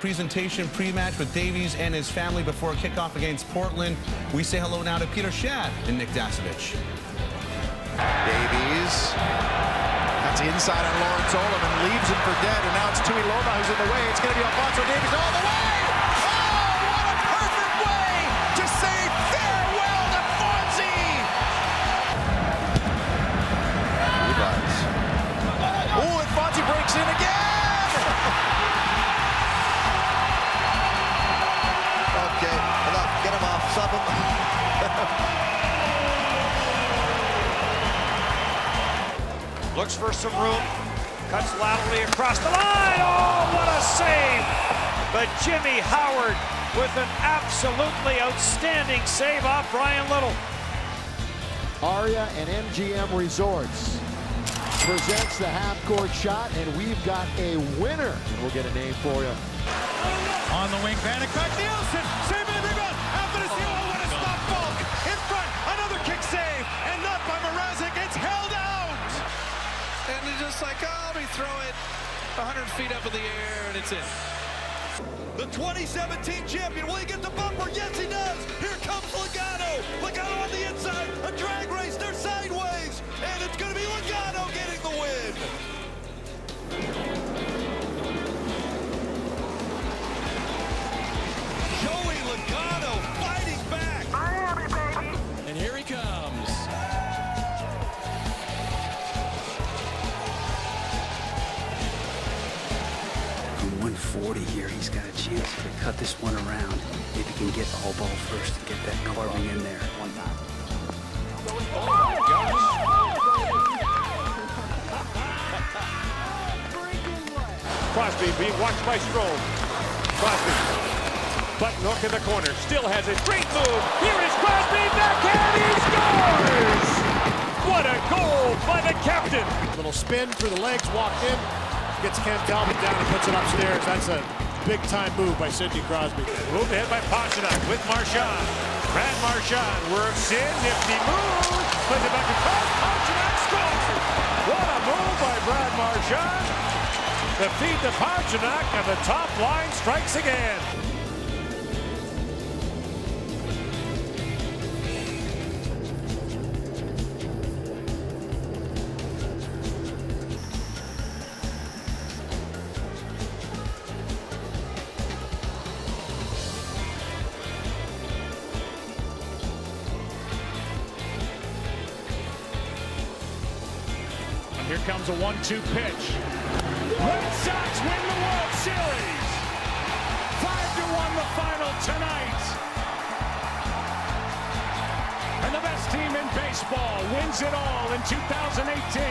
presentation pre-match with Davies and his family before kickoff against Portland. We say hello now to Peter Schaad and Nick Dasovic. Davies cuts inside on Lawrence Olum and leaves him for dead. And now it's Tuiloma who's in the way. It's going to be Alphonso Davies all the way. Looks for some room. Cuts laterally across the line. Oh, what a save! But Jimmy Howard with an absolutely outstanding save off Bryan Little. Aria and MGM Resorts presents the half-court shot, and we've got a winner. And we'll get a name for you. On the wing, Vanderkart, Nielsen, saving the rebound. Just like, oh, me throw it 100 feet up in the air, and it's in. The 2017 champion, will he get the bumper? Yes, he does. Here comes Logano. 140 here. He's got a chance to cut this one around. If he can get all ball first and get that carving in there. One time. Crosby being watched by Strome. Crosby. Button hook in the corner. Still has it. Great move. Here is Crosby. Backhand. He scores! What a goal by the captain. Little spin through the legs, walked in, gets Cam Talbot down and puts it upstairs. That's a big time move by Sidney Crosby. Moved ahead by Pastrnak with Marchand. Brad Marchand works in. Nifty move. Plays it back across. Pastrnak scores. What a move by Brad Marchand. The feed to and the top line strikes again. Here comes a one-two pitch. Red Sox win the World Series. Five to one the final tonight. And the best team in baseball wins it all in 2018.